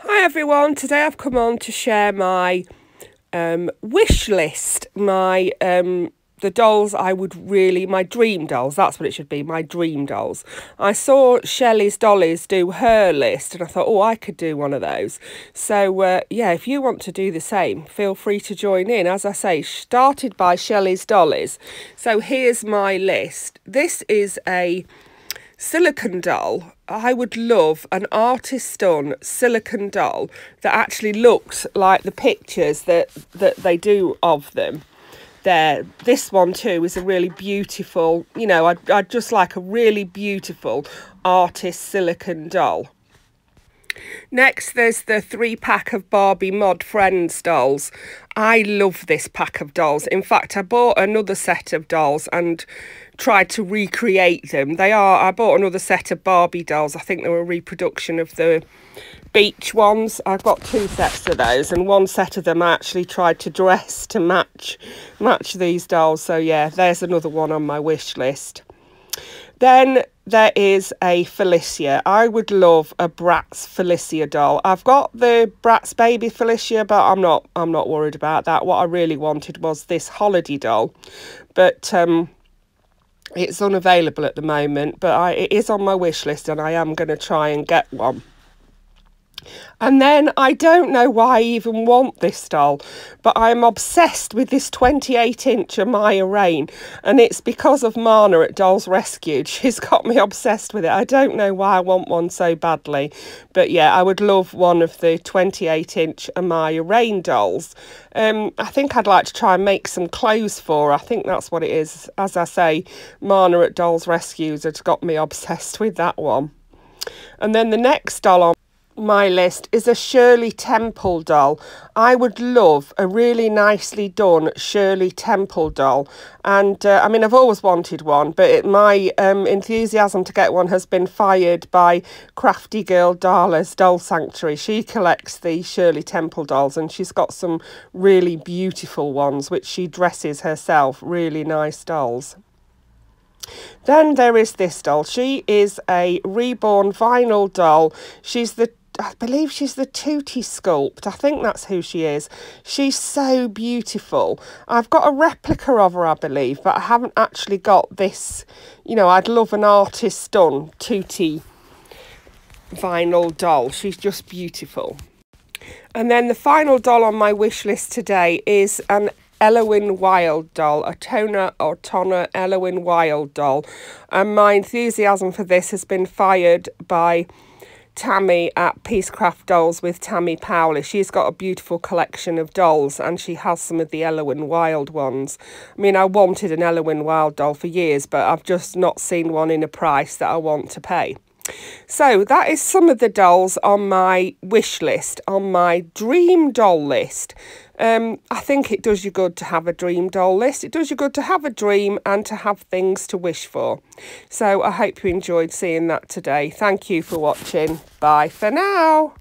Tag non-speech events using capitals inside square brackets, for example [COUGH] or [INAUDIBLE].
Hi everyone, today I've come on to share my um, wish list, my um, the dolls I would really, my dream dolls, that's what it should be, my dream dolls. I saw Shelley's Dollies do her list and I thought, oh, I could do one of those. So, uh, yeah, if you want to do the same, feel free to join in. As I say, started by Shelley's Dollies. So here's my list. This is a silicon doll. I would love an artist done silicon doll that actually looks like the pictures that, that they do of them. There, this one too is a really beautiful, you know, I'd, I'd just like a really beautiful artist silicon doll. Next, there's the three pack of Barbie Mod Friends dolls. I love this pack of dolls. In fact, I bought another set of dolls and tried to recreate them. They are, I bought another set of Barbie dolls. I think they were a reproduction of the beach ones. I've got two sets of those and one set of them I actually tried to dress to match match these dolls. So yeah, there's another one on my wish list. Then there is a Felicia. I would love a Bratz Felicia doll. I've got the Bratz baby Felicia, but I'm not I'm not worried about that. What I really wanted was this holiday doll. But um it's unavailable at the moment, but I, it is on my wish list and I am going to try and get one. And then I don't know why I even want this doll, but I'm obsessed with this 28 inch Amaya Rain, and it's because of Mana at Dolls Rescued. [LAUGHS] She's got me obsessed with it. I don't know why I want one so badly, but yeah, I would love one of the 28 inch Amaya Rain dolls. Um, I think I'd like to try and make some clothes for her. I think that's what it is. As I say, Mana at Dolls Rescues has got me obsessed with that one. And then the next doll on my list is a Shirley Temple doll. I would love a really nicely done Shirley Temple doll. And uh, I mean, I've always wanted one, but it, my um, enthusiasm to get one has been fired by Crafty Girl Darla's Doll Sanctuary. She collects the Shirley Temple dolls and she's got some really beautiful ones which she dresses herself. Really nice dolls. Then there is this doll. She is a reborn vinyl doll. She's the I believe she's the Tootie Sculpt. I think that's who she is. She's so beautiful. I've got a replica of her, I believe, but I haven't actually got this. You know, I'd love an artist done Tootie vinyl doll. She's just beautiful. And then the final doll on my wish list today is an Ellowyn Wilde doll, a Tona or Tonna Ellowyn Wilde doll. And my enthusiasm for this has been fired by Tammy at Peacecraft Dolls with Tammy Powley. She's got a beautiful collection of dolls and she has some of the Ellowyn Wilde ones. I mean, I wanted an Ellowyn Wilde doll for years, but I've just not seen one in a price that I want to pay. So that is some of the dolls on my wish list, on my dream doll list. Um, I think it does you good to have a dream doll list. It does you good to have a dream and to have things to wish for. So I hope you enjoyed seeing that today. Thank you for watching. Bye for now.